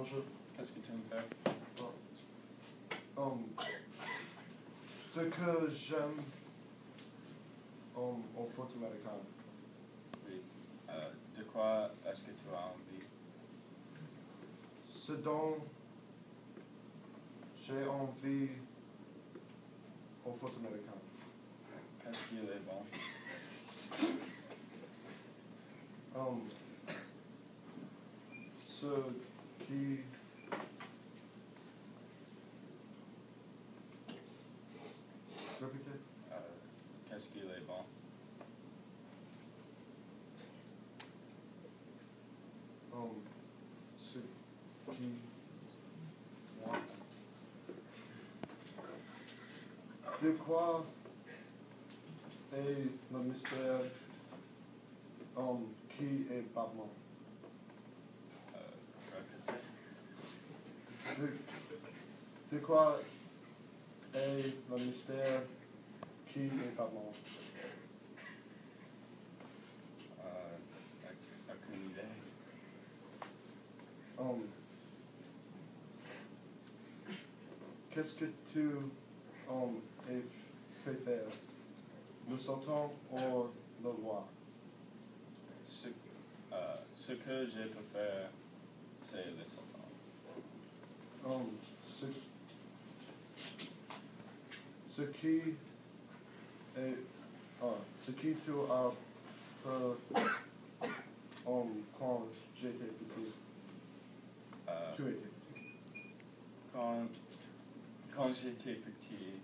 bonjour. Qu'est-ce que tu me fais Um, ce que j'aime um, au foot américain, Oui. Euh, de quoi est-ce que tu as envie? Ce dont j'ai envie au foot américain, Qu'est-ce qu'il est bon? Um, ce répétez, Euh, Qu'est-ce qu'il est bon? Um, ce qui moi, de quoi est le mystère? Um, qui est Batman? euh. De, de quoi? Est le mystère qui est Batman? Euh, auc- aucune idée. Um, Qu'est-ce que tu um, es- préfères, le sultan ou le roi? Ce, euh, ce que je préfère, c'est le sultan. Um, ce, ce qui est, ah, ce qui tu as peur um, quand j'étais petit, Euh, tu étais petit. quand quand j'étais petit,